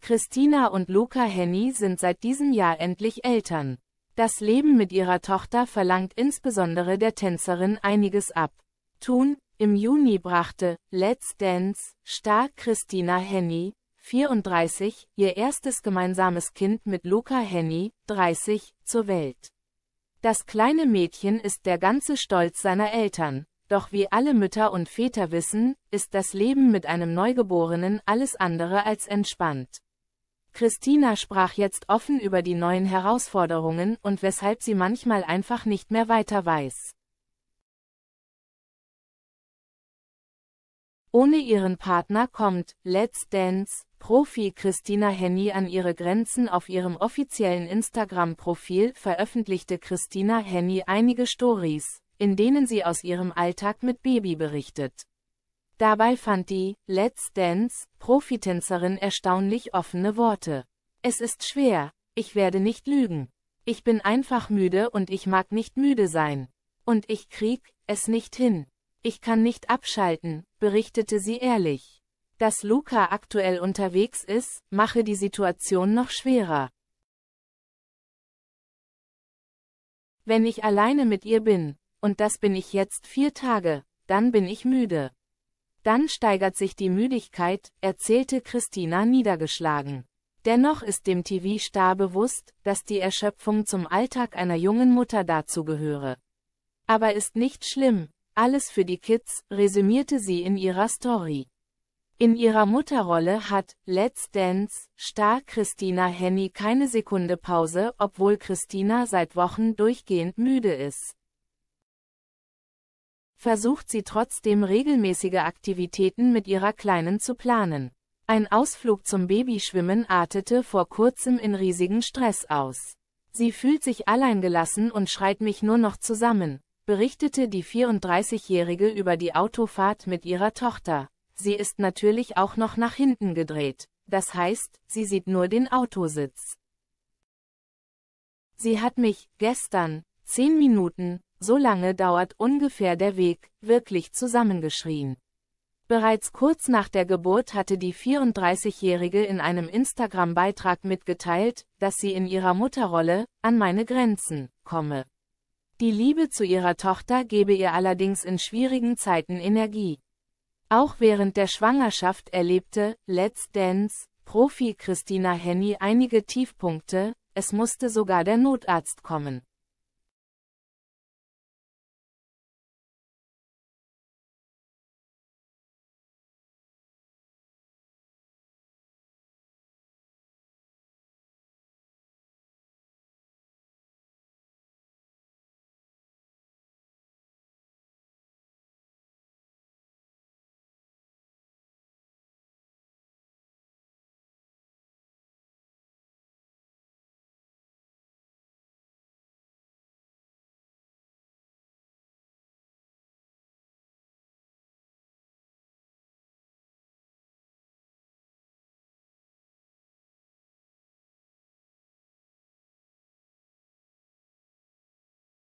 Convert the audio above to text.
Christina und Luca Henny sind seit diesem Jahr endlich Eltern. Das Leben mit ihrer Tochter verlangt insbesondere der Tänzerin einiges ab. Tun, im Juni brachte Let's Dance Star Christina Henny, 34, ihr erstes gemeinsames Kind mit Luca Henny, 30, zur Welt. Das kleine Mädchen ist der ganze Stolz seiner Eltern, doch wie alle Mütter und Väter wissen, ist das Leben mit einem Neugeborenen alles andere als entspannt. Christina sprach jetzt offen über die neuen Herausforderungen und weshalb sie manchmal einfach nicht mehr weiter weiß. Ohne ihren Partner kommt Let's Dance Profi Christina Henny an ihre Grenzen auf ihrem offiziellen Instagram-Profil veröffentlichte Christina Henny einige Stories, in denen sie aus ihrem Alltag mit Baby berichtet. Dabei fand die Let's Dance Profitänzerin erstaunlich offene Worte. Es ist schwer, ich werde nicht lügen. Ich bin einfach müde und ich mag nicht müde sein. Und ich krieg es nicht hin. Ich kann nicht abschalten, berichtete sie ehrlich. Dass Luca aktuell unterwegs ist, mache die Situation noch schwerer. Wenn ich alleine mit ihr bin, und das bin ich jetzt vier Tage, dann bin ich müde. Dann steigert sich die Müdigkeit, erzählte Christina niedergeschlagen. Dennoch ist dem TV-Star bewusst, dass die Erschöpfung zum Alltag einer jungen Mutter dazugehöre. Aber ist nicht schlimm, alles für die Kids, resümierte sie in ihrer Story. In ihrer Mutterrolle hat Let's Dance Star Christina Henny keine Sekunde Pause, obwohl Christina seit Wochen durchgehend müde ist versucht sie trotzdem regelmäßige Aktivitäten mit ihrer Kleinen zu planen. Ein Ausflug zum Babyschwimmen artete vor kurzem in riesigen Stress aus. Sie fühlt sich alleingelassen und schreit mich nur noch zusammen, berichtete die 34-Jährige über die Autofahrt mit ihrer Tochter. Sie ist natürlich auch noch nach hinten gedreht, das heißt, sie sieht nur den Autositz. Sie hat mich, gestern, zehn Minuten, so lange dauert ungefähr der Weg, wirklich zusammengeschrien. Bereits kurz nach der Geburt hatte die 34-Jährige in einem Instagram-Beitrag mitgeteilt, dass sie in ihrer Mutterrolle an meine Grenzen komme. Die Liebe zu ihrer Tochter gebe ihr allerdings in schwierigen Zeiten Energie. Auch während der Schwangerschaft erlebte Let's Dance Profi Christina Henny einige Tiefpunkte, es musste sogar der Notarzt kommen.